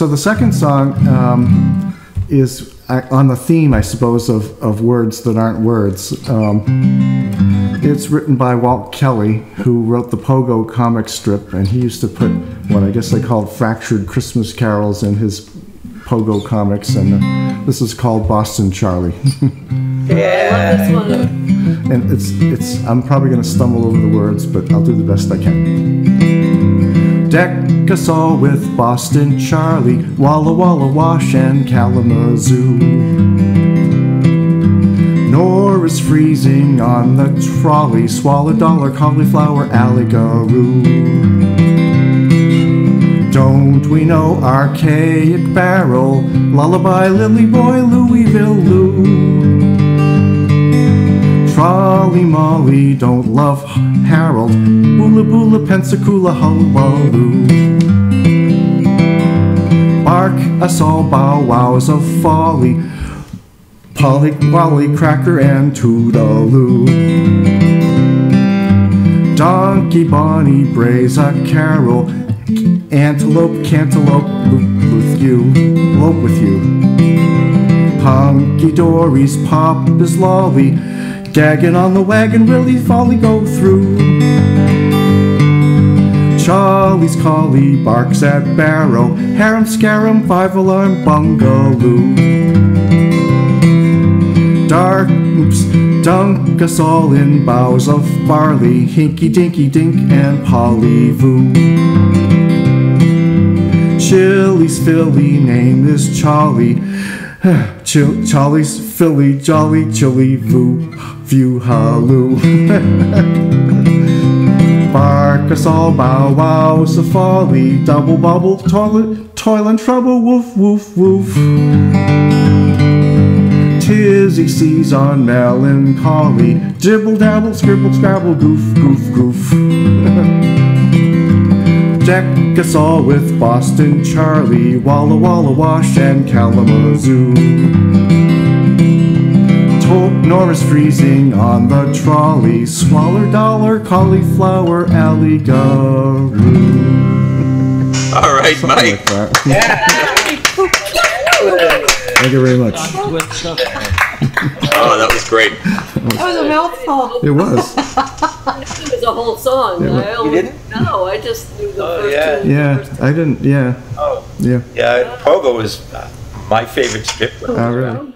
So the second song um, is on the theme, I suppose, of, of words that aren't words. Um, it's written by Walt Kelly, who wrote the Pogo comic strip, and he used to put what I guess they called fractured Christmas carols in his Pogo comics, and uh, this is called Boston Charlie. I love this one. and it's it's I'm probably gonna stumble over the words, but I'll do the best I can. Deck us all with Boston Charlie, Walla Walla Wash and Kalamazoo. Nor is freezing on the trolley, swallow dollar, cauliflower, alligaroo. Don't we know archaic barrel, lullaby, lily boy, Louisville Lou? Trolley Molly, don't love Harold. Boola Boola, Pensacola, Hullabaloo. Bark us all bow wows of folly. Polly, Wally, Cracker, and Toodaloo. Donkey Bonnie brays a carol. Antelope, cantaloupe, loop with you, lope with you. Hunky Dory's pop is lolly. Gagging on the wagon, really folly go through. Charlie's collie barks at Barrow, Harum scarum, five alarm bungaloo. Dark, oops, dunk us all in boughs of barley, hinky dinky dink and polyvoo. Chili's filly name is Charlie. Ch- Charlie's Philly, jolly, chilly, voo, view, us all, bow wow, safari, double bubble, toilet, toil and trouble, woof, woof, woof. Tizzy sees on melancholy, dibble dabble, scribble scrabble, goof, goof, goof. Deck us all with Boston Charlie, Walla Walla Wash and Kalamazoo. To- Norris freezing on the trolley, Swaller Dollar, Cauliflower, Alligaroo. All right, Something Mike. like that. Thank you very much. Oh, that was great. That was a mouthful. It was. It was a whole song. Yeah, I only, didn't? No, I just knew the Oh, first yeah. two. Yeah, first I didn't. Yeah, Oh, yeah. yeah, Pogo was uh, my favorite strip. All right.